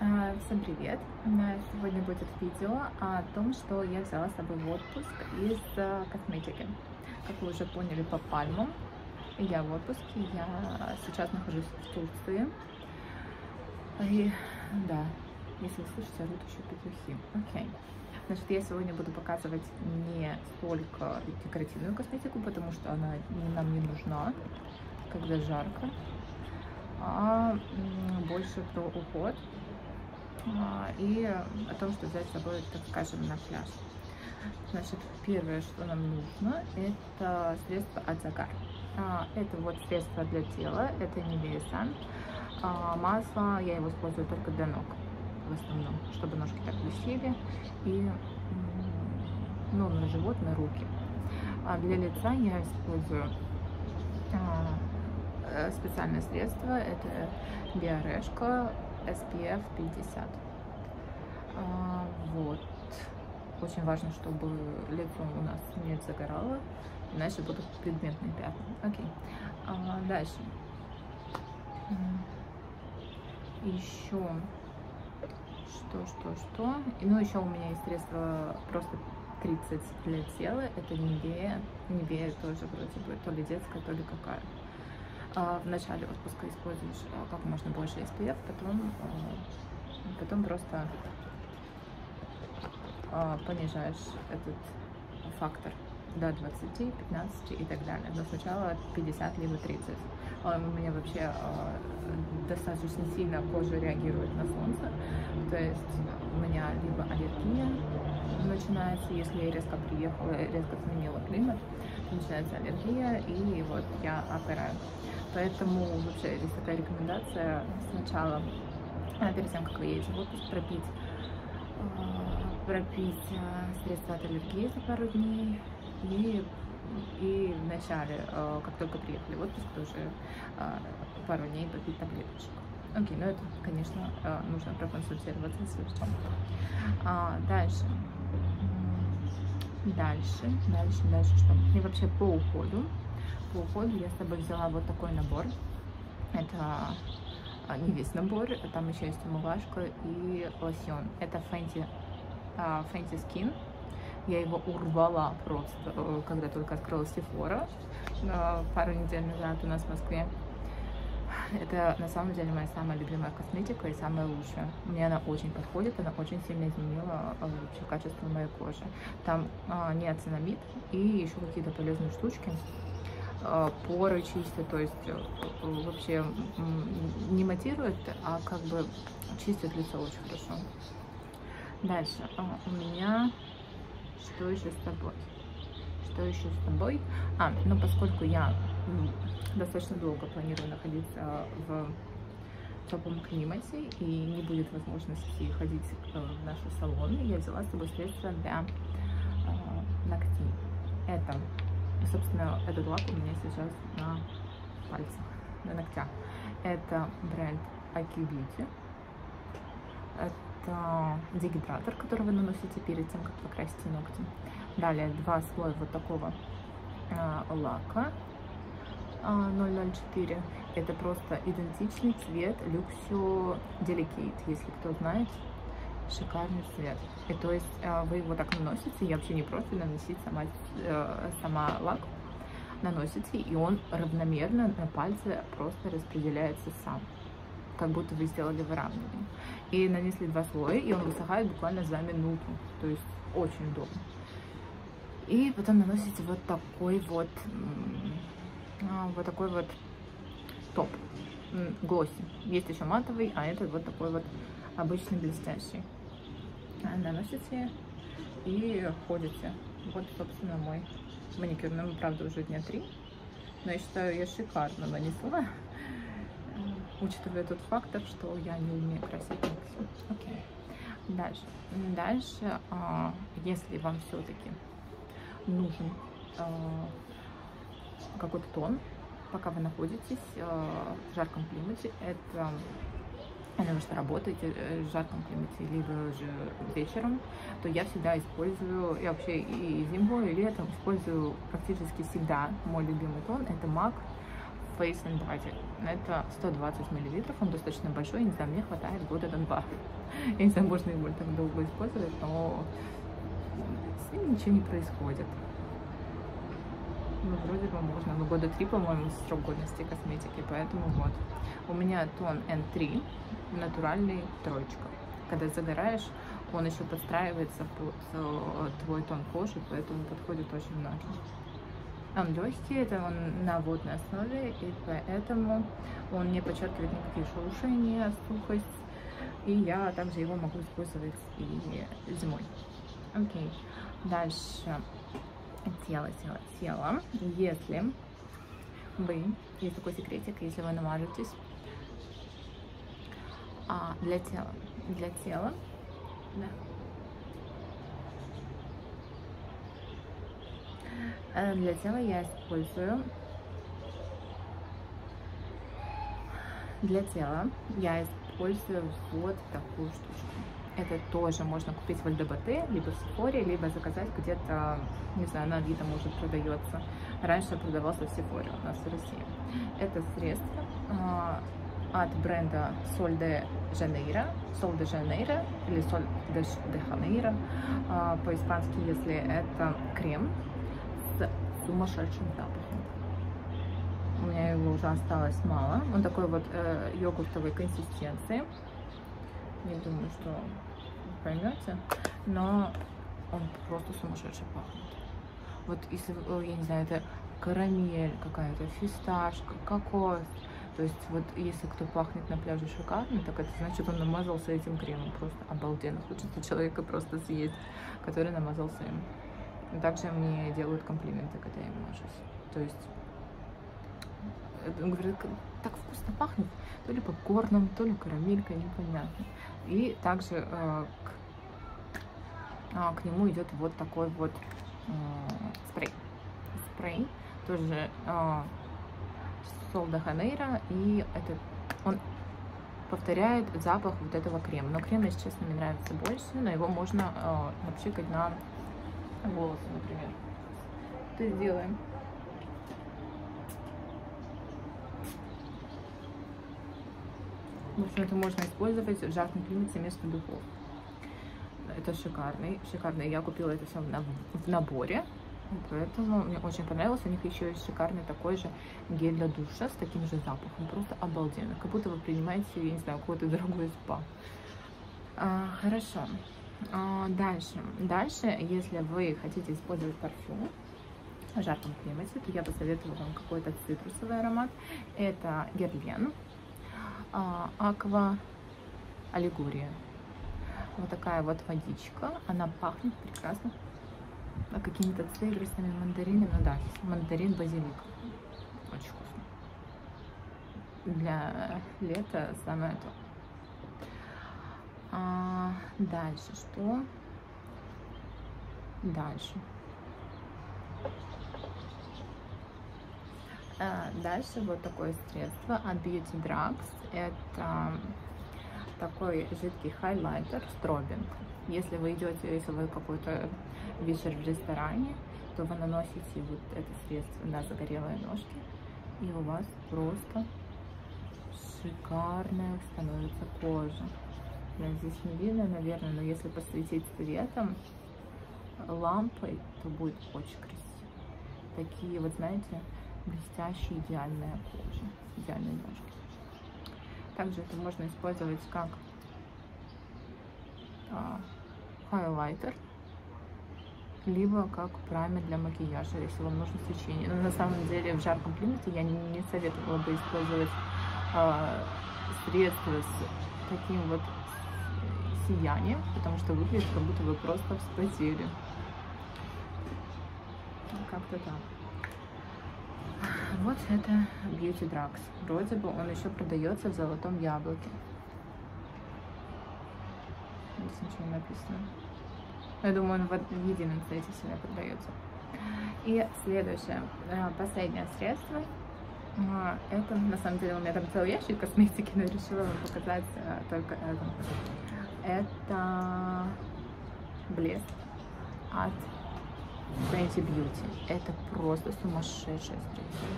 А, всем привет! Сегодня будет видео о том, что я взяла с собой в отпуск из а, косметики. Как вы уже поняли по пальмам, я в отпуске, я сейчас нахожусь в Турции. И да, если вы слышите, орут еще петухи. Окей. Значит, я сегодня буду показывать не столько декоративную косметику, потому что она нам не нужна, когда жарко, а больше про уход и о том, что взять с собой, так скажем, на пляж. Значит, первое, что нам нужно, это средство от загара. А, это вот средство для тела, это Sun. А, масло, я его использую только для ног в основном, чтобы ножки так блестели и ну, на живот, на руки. А для лица я использую э, специальное средство, это Биорешка SPF 50. А, вот. Очень важно, чтобы лицо у нас не загорало, иначе будут пигментные пятна. Окей. А, дальше. Еще что, что, что. И, ну, еще у меня есть средство просто 30 для тела. Это Nivea. Nivea тоже вроде бы то ли детская, то ли какая. А, в начале отпуска используешь а, как можно больше SPF, потом, а, потом просто понижаешь этот фактор до 20, 15 и так далее. Но сначала 50 либо 30. У меня вообще достаточно сильно кожа реагирует на солнце. То есть у меня либо аллергия начинается, если я резко приехала, резко сменила климат, начинается аллергия, и вот я опираю. Поэтому вообще есть такая рекомендация сначала, а, перед тем, как вы едете в отпуск, пропить, а, пропить а, средства от аллергии за пару дней и, и в начале, как только приехали в отпуск, тоже пару дней попить таблеточек. Окей, ну это, конечно, нужно проконсультироваться с врачом. Дальше. Дальше, дальше, дальше что? И вообще по уходу по уходу я с собой взяла вот такой набор. Это а, не весь набор, там еще есть умывашка и лосьон. Это Fenty, а, Fenty Skin. Я его урвала просто, э, когда только открыла Sephora а, пару недель назад у нас в Москве. Это на самом деле моя самая любимая косметика и самая лучшая. Мне она очень подходит, она очень сильно изменила вообще качество моей кожи. Там а, неоцинамид и еще какие-то полезные штучки. А, поры чистят, то есть э, вообще не матирует, а как бы чистит лицо очень хорошо. Дальше. А, у меня что еще с тобой? Что еще с тобой? А, ну поскольку я достаточно долго планирую находиться в теплом климате и не будет возможности ходить э, в наши салоны, я взяла с собой средства для э, ногтей. Это и, собственно, этот лак у меня сейчас на пальцах, на ногтях. Это бренд IQ Beauty. Это дегидратор, который вы наносите перед тем, как вы красите ногти. Далее два слоя вот такого а, лака а, 004. Это просто идентичный цвет Luxio Delicate, если кто знает шикарный цвет. И то есть э, вы его так наносите, я вообще не просто наносить сама, э, сама лак, наносите, и он равномерно на пальце просто распределяется сам. Как будто вы сделали выравнивание. И нанесли два слоя, и он высыхает буквально за минуту. То есть очень удобно. И потом наносите вот такой вот, а, вот такой вот топ, глосси. Есть еще матовый, а этот вот такой вот обычный блестящий. Наносите и ходите. Вот, собственно, мой маникюр. Ну, правда, уже дня три. Но я считаю, я шикарно нанесла. Учитывая тот фактор, что я не умею красить ногти. Окей. Дальше. Дальше, а, если вам все-таки нужен а, какой-то тон, пока вы находитесь а, в жарком климате, это потому что работаете э, в жарком климате, либо же вечером, то я всегда использую, я вообще и зимой, и летом использую практически всегда мой любимый тон, это MAC Face and Body. Это 120 миллилитров, он достаточно большой, я не знаю, мне хватает года на два. Я не знаю, можно его так долго использовать, но с ним ничего не происходит. Ну, вроде бы можно, но года три, по-моему, срок годности косметики, поэтому вот. У меня тон N3, натуральный троечка. Когда загораешь, он еще подстраивается под э, твой тон кожи, поэтому подходит очень многим. Он легкий, это он на водной основе, и поэтому он не подчеркивает никакие шелушения, сухость. И я также его могу использовать и зимой. Окей. Дальше тело, тело, тело. Если вы, есть такой секретик, если вы намажетесь а, для тела, для тела, да. Э, для тела я использую для тела я использую вот такую штучку. Это тоже можно купить в ЛДБТ, либо в Сифоре, либо заказать где-то, не знаю, на Авито может продается. Раньше продавался в Сифоре у нас в России. Это средство а, от бренда Sol de Janeiro, Sol de Janeiro или de Janeiro а, по-испански, если это крем с сумасшедшим запахом. У меня его уже осталось мало. Он такой вот э, йогуртовой консистенции. Не думаю, что поймете, но он просто сумасшедший пахнет. Вот если, я не знаю, это карамель какая-то, фисташка, кокос. То есть вот если кто пахнет на пляже шикарно, так это значит он намазался этим кремом. Просто обалденно. Хочется человека просто съесть, который намазался им. также мне делают комплименты, когда я им мажусь. То есть говорят, так вкусно пахнет, то ли попкорном, то ли карамелькой, непонятно. И также э, к, э, к нему идет вот такой вот э, спрей. Спрей, тоже э, Сол де и это он повторяет запах вот этого крема. Но крем, если честно, мне нравится больше, но его можно э, напшикать на волосы, например. Это сделаем. В общем, это можно использовать в жарком климате вместо духов. Это шикарный, шикарный. Я купила это все в наборе, поэтому мне очень понравилось. У них еще есть шикарный такой же гель для душа с таким же запахом. Просто обалденно. Как будто вы принимаете, я не знаю, какой-то дорогой спа. А, хорошо. А, дальше. Дальше, если вы хотите использовать парфюм, в жарком климате, то я посоветую вам какой-то цитрусовый аромат. Это Герлен а, аква аллегория. Вот такая вот водичка. Она пахнет прекрасно. А какими-то цитрусными мандаринами. Ну да, мандарин базилик. Очень вкусно. Для лета самое то. А, дальше что? Дальше. А, дальше вот такое средство от Beauty Drugs. Это такой жидкий хайлайтер стробинг. Если вы идете, если вы какой-то вечер в ресторане, то вы наносите вот это средство на загорелые ножки, и у вас просто шикарная становится кожа. Да, здесь не видно, наверное, но если посветить светом, лампой, то будет очень красиво. Такие вот, знаете, блестящая, идеальная кожа, идеальные ножки. Также это можно использовать как а, хайлайтер, либо как праймер для макияжа, если вам нужно свечение. Но на самом деле в жарком климате я не, советовала бы использовать а, средства с таким вот сиянием, потому что выглядит, как будто вы просто вспотели. Как-то так. Вот это Beauty Drugs. Вроде бы он еще продается в золотом яблоке. Здесь ничего не написано. Я думаю, он в едином цвете всегда продается. И следующее, э, последнее средство. Э, это, на самом деле, у меня там целый ящик косметики, но решила вам показать э, только это. Это блеск от Fenty Beauty. Это просто сумасшедшее средство.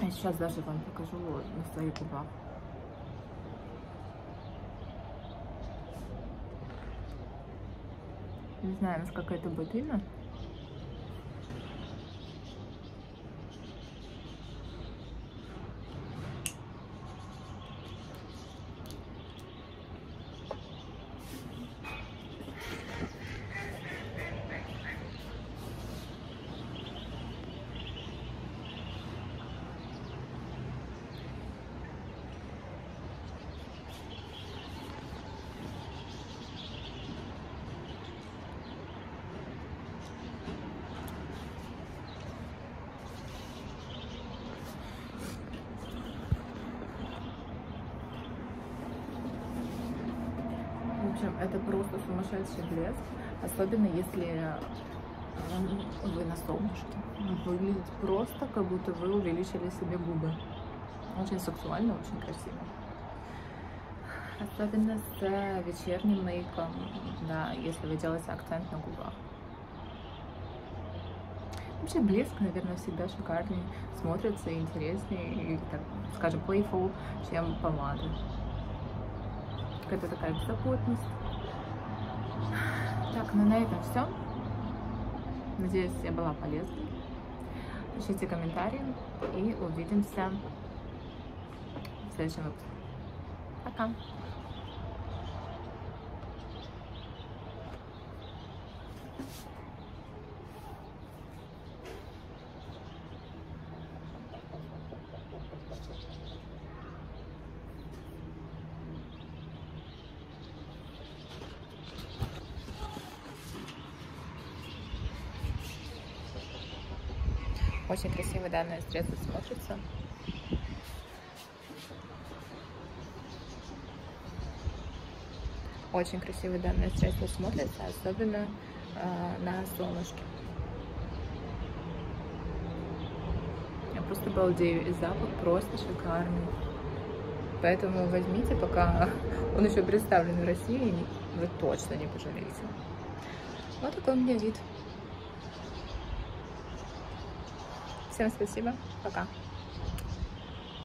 А сейчас даже вам покажу на своих губах. Не знаю, насколько это будет видно. В общем, это просто сумасшедший блеск, особенно если вы на солнышке. Выглядит просто, как будто вы увеличили себе губы. Очень сексуально, очень красиво. Особенно с вечерним мейком, да, если вы делаете акцент на губах. Вообще блеск, наверное, всегда шикарнее смотрится и интереснее, и, так, скажем, playful, чем помада какая-то такая беззаботность. Так, ну на этом все. Надеюсь, я была полезной. Пишите комментарии и увидимся в следующем выпуске. Пока! Очень красиво данное средство смотрится. Очень красиво данное средство смотрится, особенно э, на солнышке. Я просто балдею, и запах просто шикарный. Поэтому возьмите, пока он еще представлен в России, вы точно не пожалеете. Вот такой у меня вид. Всем спасибо. Пока.